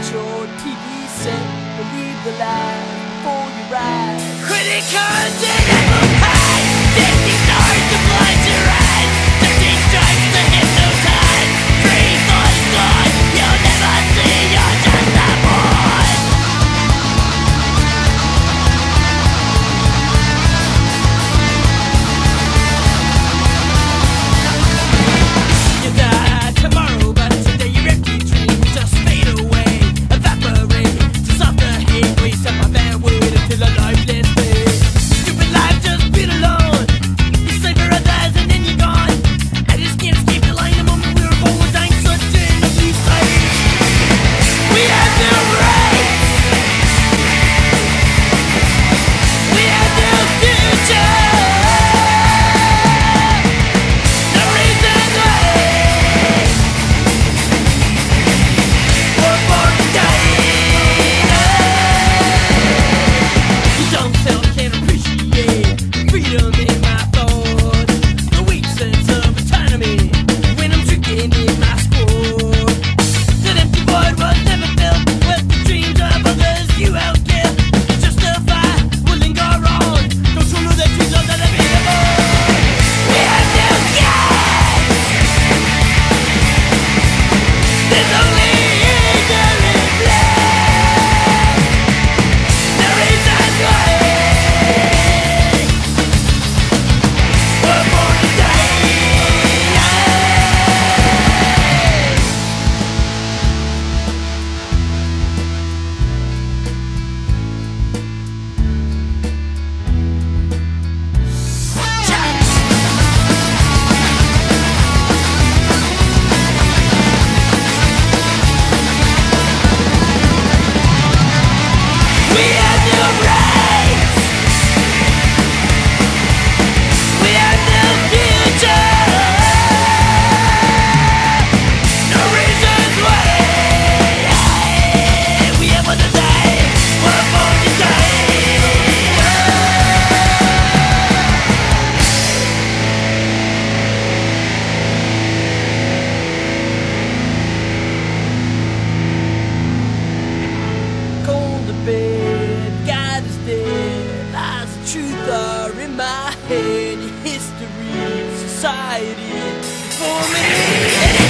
Watch your TV set, believe the lies before you rise. Critical, my head, history, society, for me.